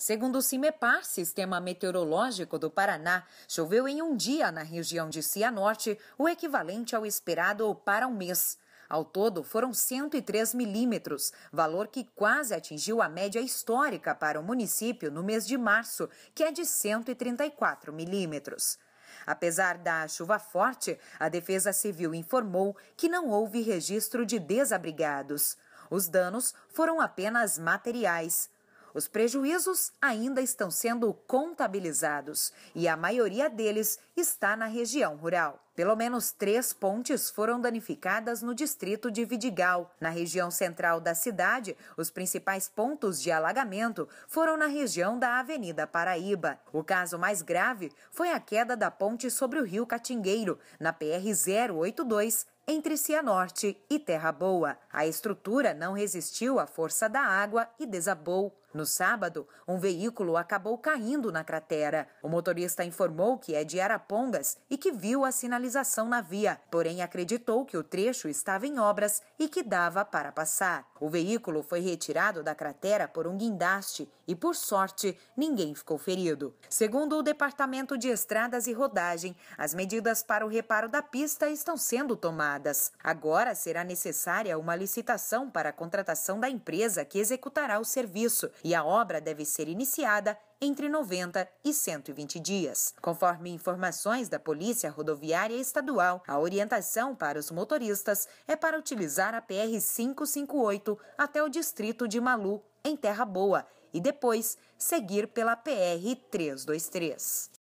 Segundo o CIMEPAR, Sistema Meteorológico do Paraná, choveu em um dia na região de Cianorte o equivalente ao esperado para um mês. Ao todo, foram 103 milímetros, valor que quase atingiu a média histórica para o município no mês de março, que é de 134 milímetros. Apesar da chuva forte, a Defesa Civil informou que não houve registro de desabrigados. Os danos foram apenas materiais. Os prejuízos ainda estão sendo contabilizados e a maioria deles está na região rural. Pelo menos três pontes foram danificadas no distrito de Vidigal. Na região central da cidade, os principais pontos de alagamento foram na região da Avenida Paraíba. O caso mais grave foi a queda da ponte sobre o rio Catingueiro, na PR 082, entre Cianorte e Terra Boa. A estrutura não resistiu à força da água e desabou. No sábado, um veículo acabou caindo na cratera. O motorista informou que é de Arapongas e que viu a sinalização na via, porém acreditou que o trecho estava em obras e que dava para passar. O veículo foi retirado da cratera por um guindaste e, por sorte, ninguém ficou ferido. Segundo o Departamento de Estradas e Rodagem, as medidas para o reparo da pista estão sendo tomadas. Agora será necessária uma licitação para a contratação da empresa que executará o serviço e a obra deve ser iniciada entre 90 e 120 dias. Conforme informações da Polícia Rodoviária Estadual, a orientação para os motoristas é para utilizar a PR 558 até o distrito de Malu, em Terra Boa, e depois seguir pela PR 323.